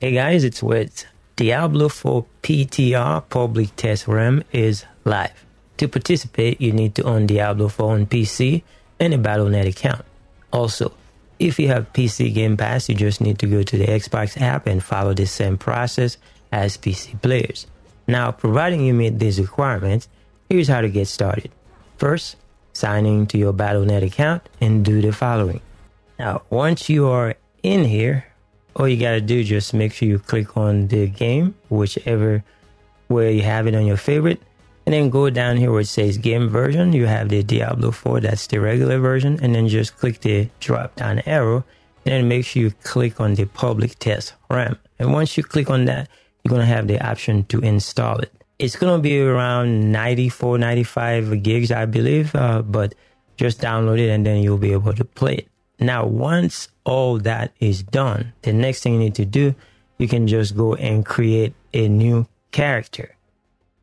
Hey guys, it's Wedz. Diablo 4 PTR Public Test Realm is live. To participate, you need to own Diablo 4 on PC and a Battle.net account. Also, if you have PC Game Pass, you just need to go to the Xbox app and follow the same process as PC players. Now, providing you meet these requirements, here's how to get started. First, sign in to your Battle.net account and do the following. Now, once you are in here, all you gotta do just make sure you click on the game, whichever where you have it on your favorite, and then go down here where it says game version. You have the Diablo 4, that's the regular version, and then just click the drop down arrow, and then make sure you click on the public test realm. And once you click on that, you're gonna have the option to install it. It's gonna be around 94, 95 gigs, I believe, uh, but just download it and then you'll be able to play it. Now, once all that is done, the next thing you need to do, you can just go and create a new character.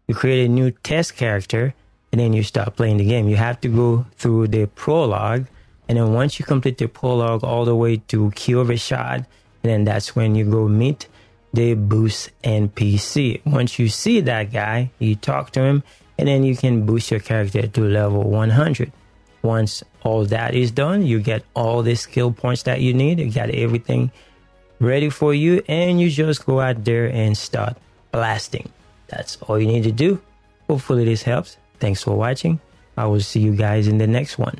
You create a new test character and then you start playing the game. You have to go through the prologue. And then once you complete the prologue all the way to Kyovashad, and then that's when you go meet the boost NPC. Once you see that guy, you talk to him, and then you can boost your character to level 100. Once all that is done, you get all the skill points that you need. You got everything ready for you, and you just go out there and start blasting. That's all you need to do. Hopefully, this helps. Thanks for watching. I will see you guys in the next one.